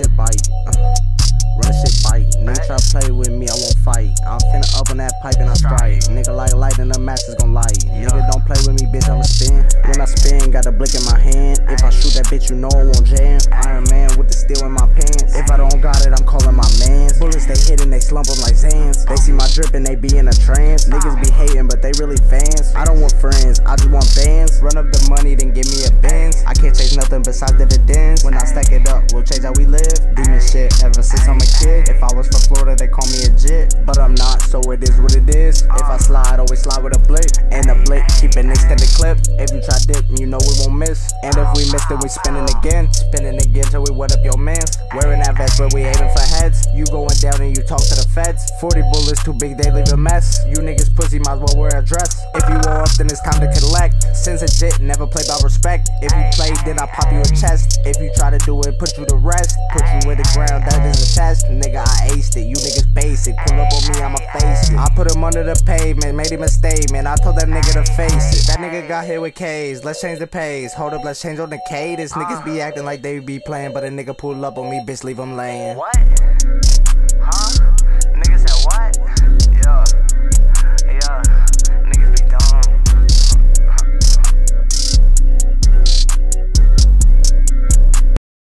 shit bite. Uh, run shit bite. Nigga try to play with me, I won't fight. I'm finna up on that pipe and I strike. Nigga like lighting the match is gon' light. Nigga don't play with me, bitch, I'ma spin. When I spin, got a blick in my hand. If I shoot that bitch, you know I won't jam. Iron Man with the steel in my pants. If I don't got it, I'm calling my mans. Bullets they hit and they slump them like Xans. They see my drip and they be in a trance. Niggas be hating, but they really fans. I don't want friends, I just want bands. Run up the money, then give me a Benz. I can't chase nothing besides dividends. When I stack it up, we'll change how we live. Demon shit ever since I'm a kid. If I was from Florida, they call me a jit. But I'm not, so it is what it is. If I slide, always slide with a blick. And a blick, keep an extended clip. If you try dip, you know we won't miss. And if we miss, then we spinning again. Spinning again till we wet up your mans. Wearing that vest, but we aiming for. You going down and you talk to the feds. 40 bullets too big, they leave a mess. You niggas pussy, might as well wear a dress. If you owe up, then it's time to collect. Since a jit, never play by respect. If you play, then I pop you a chest. If you try to do it, put you to rest. Put you in the ground, that is a test. Nigga, I aced it. You niggas basic. Pull up on me, I'ma face it. I put him under the pavement, made him a statement. I told that nigga to face it. That nigga got hit with K's. Let's change the pace. Hold up, let's change on the cadence. Niggas be acting like they be playing, but a nigga pull up on me, bitch, leave him laying. What?